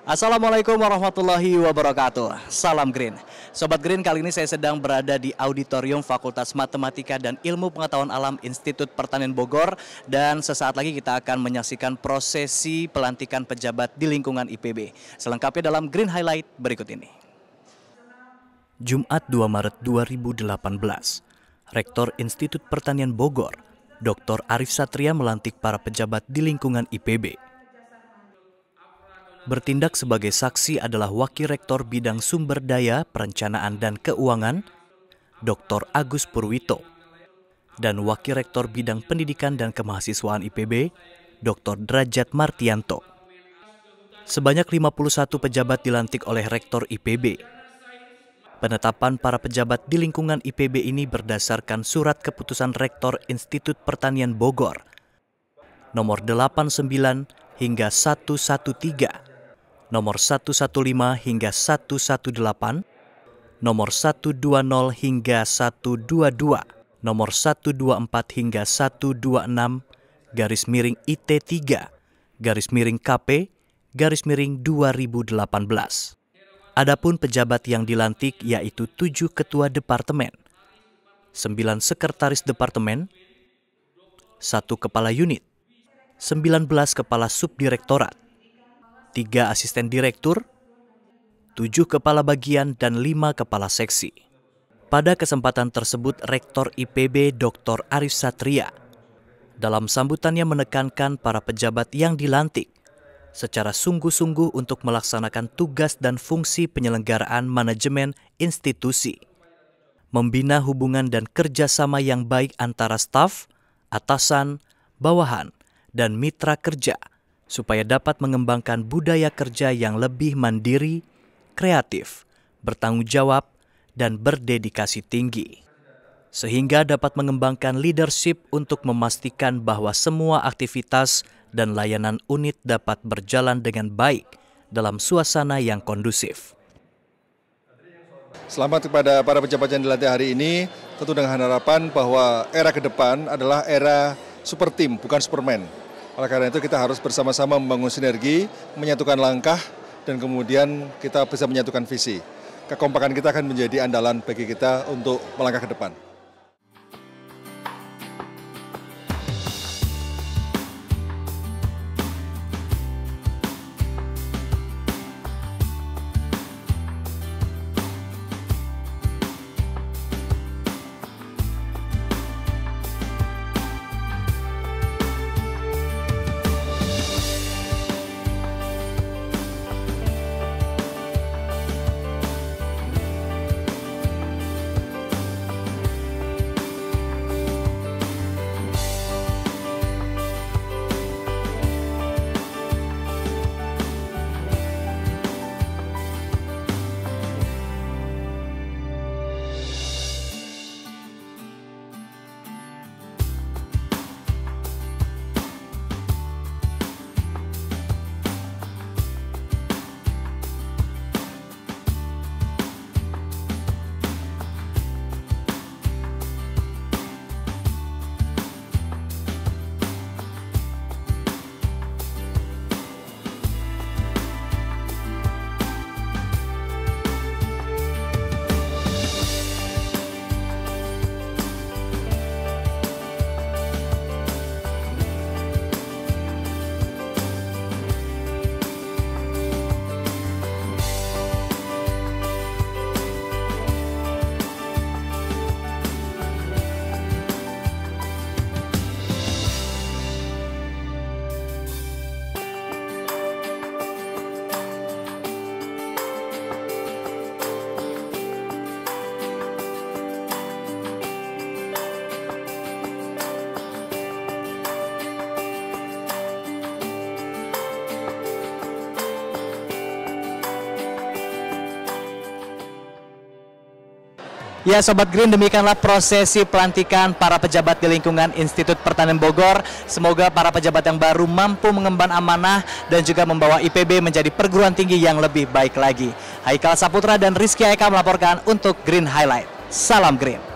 Assalamualaikum warahmatullahi wabarakatuh. Salam Green. Sobat Green, kali ini saya sedang berada di auditorium Fakultas Matematika dan Ilmu Pengetahuan Alam Institut Pertanian Bogor dan sesaat lagi kita akan menyaksikan prosesi pelantikan pejabat di lingkungan IPB. Selengkapnya dalam Green Highlight berikut ini. Jumat 2 Maret 2018, Rektor Institut Pertanian Bogor, Dr. Arif Satria melantik para pejabat di lingkungan IPB. Bertindak sebagai saksi adalah Wakil Rektor Bidang Sumber Daya, Perencanaan dan Keuangan, Dr. Agus Purwito, dan Wakil Rektor Bidang Pendidikan dan Kemahasiswaan IPB, Dr. Derajat Martianto. Sebanyak 51 pejabat dilantik oleh Rektor IPB, Penetapan para pejabat di lingkungan IPB ini berdasarkan surat keputusan Rektor Institut Pertanian Bogor nomor 89 hingga 113, nomor 115 hingga 118, nomor 120 hingga 122, nomor 124 hingga 126, garis miring IT3, garis miring KP, garis miring 2018. Adapun pejabat yang dilantik yaitu tujuh ketua departemen, sembilan sekretaris departemen, satu kepala unit, sembilan belas kepala subdirektorat, tiga asisten direktur, tujuh kepala bagian, dan lima kepala seksi. Pada kesempatan tersebut, Rektor IPB Dr. Arif Satria dalam sambutannya menekankan para pejabat yang dilantik secara sungguh-sungguh untuk melaksanakan tugas dan fungsi penyelenggaraan manajemen institusi, membina hubungan dan kerjasama yang baik antara staf, atasan, bawahan, dan mitra kerja, supaya dapat mengembangkan budaya kerja yang lebih mandiri, kreatif, bertanggung jawab, dan berdedikasi tinggi sehingga dapat mengembangkan leadership untuk memastikan bahwa semua aktivitas dan layanan unit dapat berjalan dengan baik dalam suasana yang kondusif. Selamat kepada para pejabat yang dilantik hari ini, tentu dengan harapan bahwa era ke depan adalah era super team, bukan superman. Oleh karena itu kita harus bersama-sama membangun sinergi, menyatukan langkah, dan kemudian kita bisa menyatukan visi. Kekompakan kita akan menjadi andalan bagi kita untuk melangkah ke depan. Ya Sobat Green demikianlah prosesi pelantikan para pejabat di lingkungan Institut Pertanian Bogor. Semoga para pejabat yang baru mampu mengemban amanah dan juga membawa IPB menjadi perguruan tinggi yang lebih baik lagi. Haikal Saputra dan Rizky Eka melaporkan untuk Green Highlight. Salam Green.